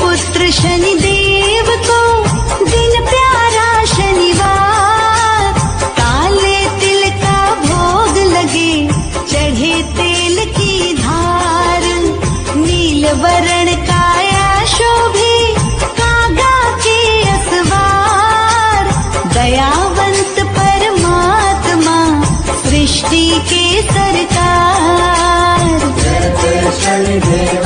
पुत्र शनि देव को दिन प्यारा शनिवार। काले तिल का भोग लगे, चढ़े तेल की धार। नील वरण काया शोभे कागा के असवार। दयावंत परमात्मा, सृष्टि के सरकार। शनिदेव।